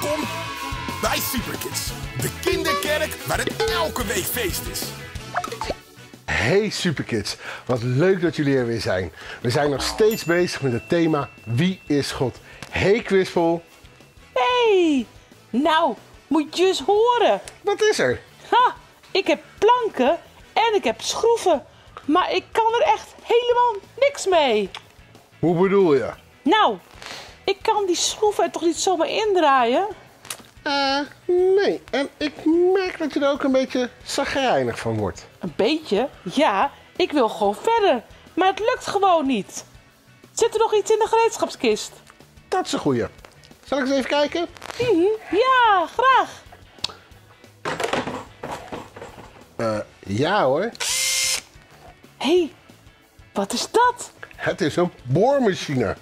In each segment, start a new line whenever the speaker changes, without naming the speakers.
Welkom bij Superkids, de kinderkerk waar het elke week feest is.
Hey Superkids, wat leuk dat jullie er weer zijn. We zijn nog steeds bezig met het thema Wie is God? Hey Quispel,
Hey, nou, moet je eens horen.
wat is er?
Ha, ik heb planken en ik heb schroeven, maar ik kan er echt helemaal niks mee.
Hoe bedoel je?
Nou, ik kan die schroeven er toch niet zomaar indraaien?
Eh, nee. En ik merk dat je er ook een beetje zagrijnig van wordt.
Een beetje, ja, ik wil gewoon verder, maar het lukt gewoon niet. Zit er nog iets in de gereedschapskist?
Dat is een goeie. Zal ik eens even kijken?
Mhm, ja, graag.
Eh, ja hoor.
Hé, hey, wat is dat?
Het is een boormachine.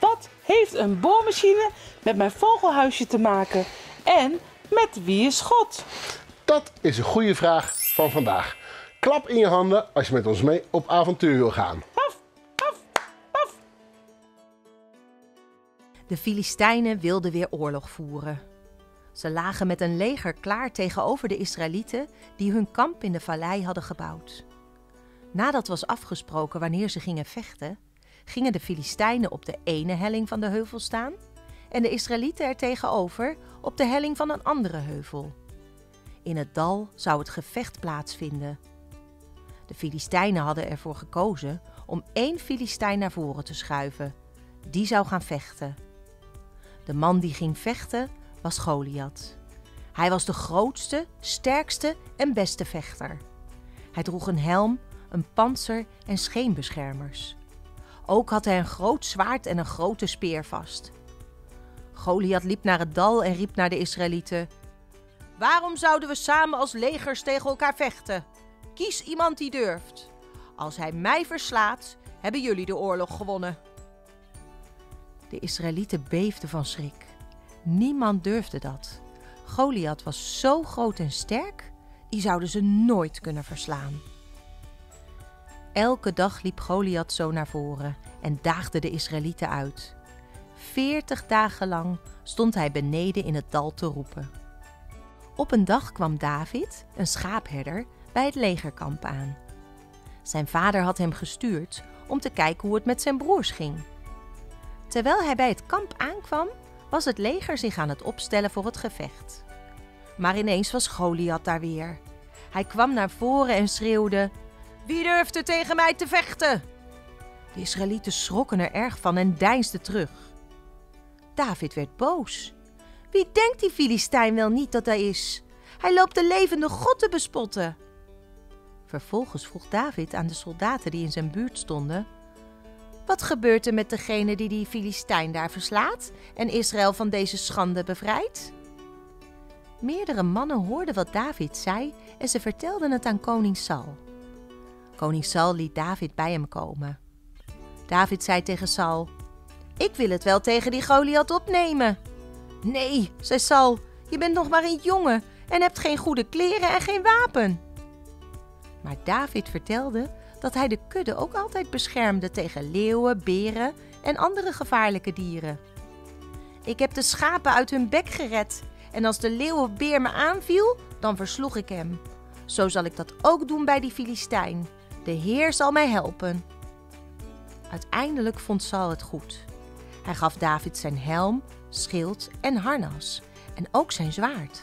Wat heeft een boormachine met mijn vogelhuisje te maken? En met wie is God?
Dat is een goede vraag van vandaag. Klap in je handen als je met ons mee op avontuur wil gaan.
Paf, paf, paf.
De Filistijnen wilden weer oorlog voeren. Ze lagen met een leger klaar tegenover de Israëlieten die hun kamp in de vallei hadden gebouwd. Nadat was afgesproken wanneer ze gingen vechten, gingen de Filistijnen op de ene helling van de heuvel staan en de Israëlieten er tegenover op de helling van een andere heuvel. In het dal zou het gevecht plaatsvinden. De Filistijnen hadden ervoor gekozen om één Filistijn naar voren te schuiven. Die zou gaan vechten. De man die ging vechten was Goliath. Hij was de grootste, sterkste en beste vechter. Hij droeg een helm, een panzer en scheenbeschermers. Ook had hij een groot zwaard en een grote speer vast. Goliath liep naar het dal en riep naar de Israëlieten: Waarom zouden we samen als legers tegen elkaar vechten? Kies iemand die durft. Als hij mij verslaat, hebben jullie de oorlog gewonnen. De Israëlieten beefden van schrik. Niemand durfde dat. Goliath was zo groot en sterk, die zouden ze nooit kunnen verslaan. Elke dag liep Goliath zo naar voren en daagde de Israëlieten uit. Veertig dagen lang stond hij beneden in het dal te roepen. Op een dag kwam David, een schaapherder, bij het legerkamp aan. Zijn vader had hem gestuurd om te kijken hoe het met zijn broers ging. Terwijl hij bij het kamp aankwam, was het leger zich aan het opstellen voor het gevecht. Maar ineens was Goliath daar weer. Hij kwam naar voren en schreeuwde: Wie durft er tegen mij te vechten? De Israëlieten schrokken er erg van en deinsden terug. David werd boos. Wie denkt die Filistijn wel niet dat hij is? Hij loopt de levende God te bespotten. Vervolgens vroeg David aan de soldaten die in zijn buurt stonden: Wat gebeurt er met degene die die Filistijn daar verslaat en Israël van deze schande bevrijdt? Meerdere mannen hoorden wat David zei en ze vertelden het aan koning Saul. Koning Saul liet David bij hem komen. David zei tegen Saul: Ik wil het wel tegen die Goliath opnemen. Nee, zei Saul, je bent nog maar een jongen en hebt geen goede kleren en geen wapen. Maar David vertelde dat hij de kudde ook altijd beschermde tegen leeuwen, beren en andere gevaarlijke dieren. Ik heb de schapen uit hun bek gered en als de leeuw of beer me aanviel, dan versloeg ik hem. Zo zal ik dat ook doen bij die Filistijn. De Heer zal mij helpen. Uiteindelijk vond Saul het goed. Hij gaf David zijn helm, schild en harnas en ook zijn zwaard.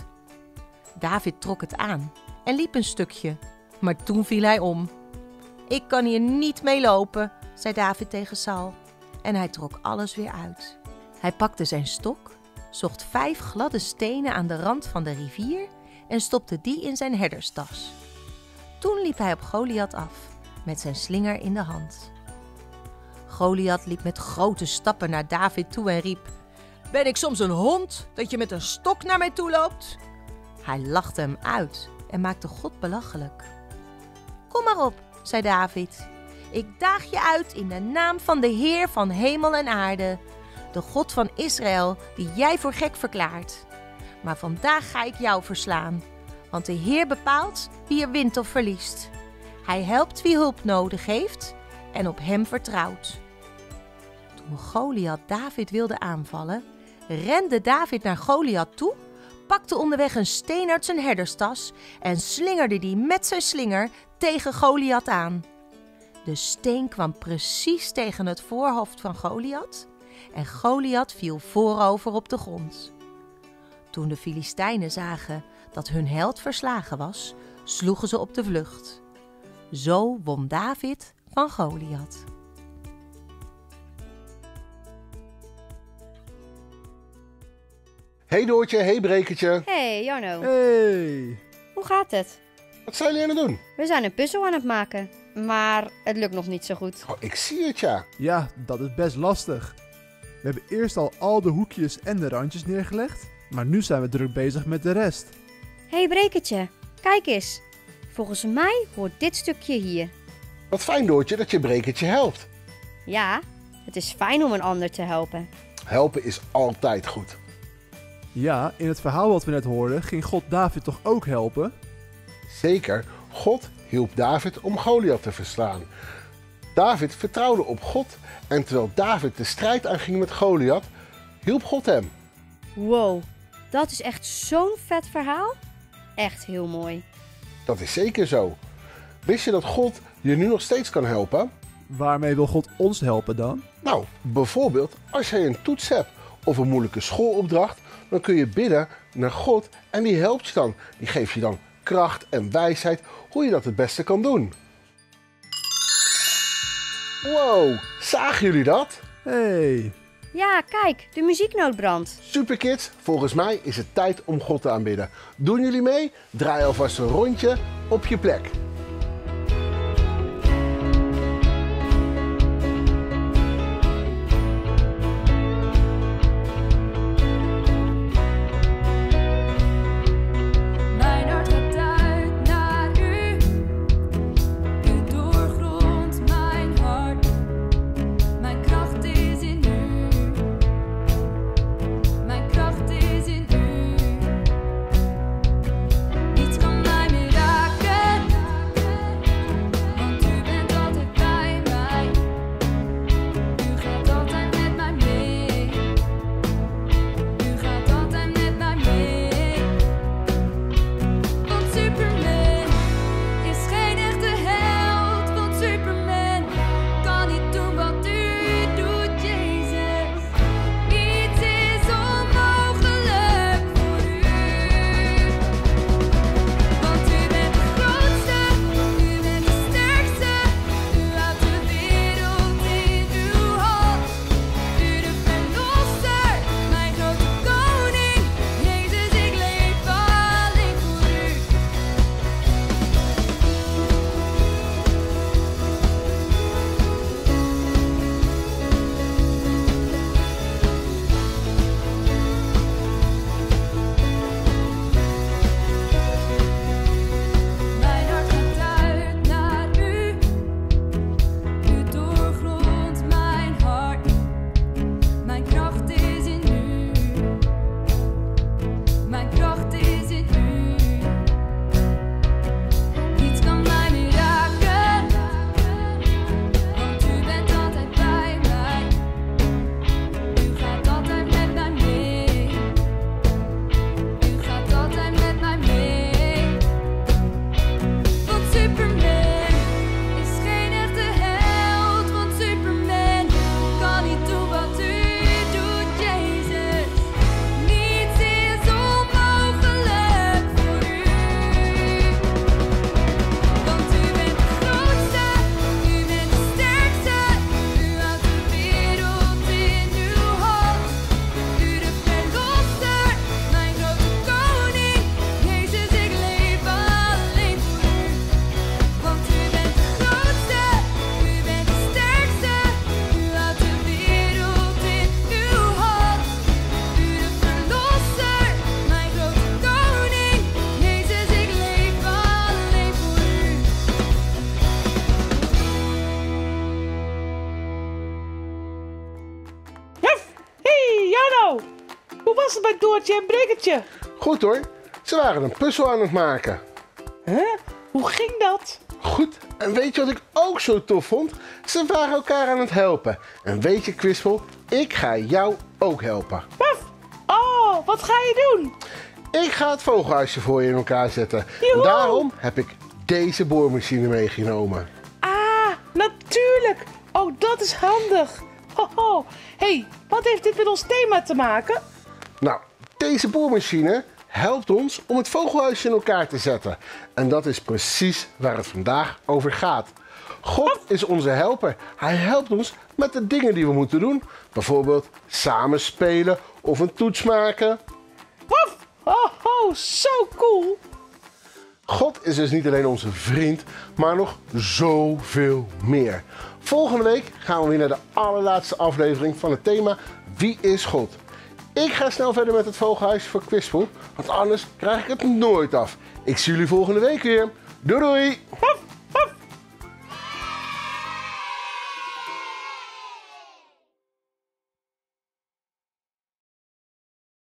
David trok het aan en liep een stukje, maar toen viel hij om. Ik kan hier niet mee lopen, zei David tegen Saul en hij trok alles weer uit. Hij pakte zijn stok, zocht vijf gladde stenen aan de rand van de rivier en stopte die in zijn herderstas. Toen liep hij op Goliath af met zijn slinger in de hand. Goliath liep met grote stappen naar David toe en riep: Ben ik soms een hond dat je met een stok naar mij toe loopt? Hij lachte hem uit en maakte God belachelijk. Kom maar op, zei David. Ik daag je uit in de naam van de Heer van hemel en aarde, de God van Israël, die jij voor gek verklaart. Maar vandaag ga ik jou verslaan, want de Heer bepaalt wie er wint of verliest. Hij helpt wie hulp nodig heeft en op hem vertrouwt. Toen Goliath David wilde aanvallen, rende David naar Goliath toe, pakte onderweg een steen uit zijn herderstas en slingerde die met zijn slinger tegen Goliath aan. De steen kwam precies tegen het voorhoofd van Goliath en Goliath viel voorover op de grond. Toen de Filistijnen zagen dat hun held verslagen was, sloegen ze op de vlucht. Zo won David van Goliath.
Hey Doortje, hey Brekertje.
Hey, Jarno.
Hey!
Hoe gaat het?
Wat zijn jullie aan het doen?
We zijn een puzzel aan het maken, maar het lukt nog niet zo goed.
Oh, ik zie het ja.
Ja, dat is best lastig. We hebben eerst al al de hoekjes en de randjes neergelegd, maar nu zijn we druk bezig met de rest.
hey, Brekertje, kijk eens. Volgens mij hoort dit stukje hier.
Wat fijn Doortje dat je Brekertje helpt.
Ja, het is fijn om een ander te helpen.
Helpen is altijd goed.
Ja, in het verhaal wat we net hoorden ging God David toch ook helpen?
Zeker, God hielp David om Goliath te verslaan. David vertrouwde op God en terwijl David de strijd aanging met Goliath, hielp God hem.
Wow, dat is echt zo'n vet verhaal. Echt heel mooi.
Dat is zeker zo. Wist je dat God je nu nog steeds kan helpen?
Waarmee wil God ons helpen dan?
Nou, bijvoorbeeld als jij een toets hebt of een moeilijke schoolopdracht, dan kun je bidden naar God en die helpt je dan. Die geeft je dan kracht en wijsheid hoe je dat het beste kan doen. Wow, zagen jullie dat?
Hey!
Ja, kijk, de muzieknoot brandt.
Superkids, volgens mij is het tijd om God te aanbidden. Doen jullie mee? Draai alvast een rondje op je plek.
Was het met Doortje en Briggertje?
Goed hoor, ze waren een puzzel aan het maken.
Huh? Hoe ging dat?
Goed, en weet je wat ik ook zo tof vond? Ze waren elkaar aan het helpen. En weet je, Kwispel, ik ga jou ook helpen.
Waf! Wat ga je doen?
Ik ga het vogelhuisje voor je in elkaar zetten. En daarom heb ik deze boormachine meegenomen.
Ah, natuurlijk. Oh, dat is handig. Hoho. hey, wat heeft dit met ons thema te maken?
Nou, deze boormachine helpt ons om het vogelhuisje in elkaar te zetten. En dat is precies waar het vandaag over gaat. God is onze helper. Hij helpt ons met de dingen die we moeten doen. Bijvoorbeeld samen spelen of een toets maken.
Waf. Oh, zo cool.
God is dus niet alleen onze vriend, maar nog zoveel meer. Volgende week gaan we weer naar de allerlaatste aflevering van het thema Wie is God? Ik ga snel verder met het vogelhuisje voor Quizpool, want anders krijg ik het nooit af. Ik zie jullie volgende week weer. Doei doei!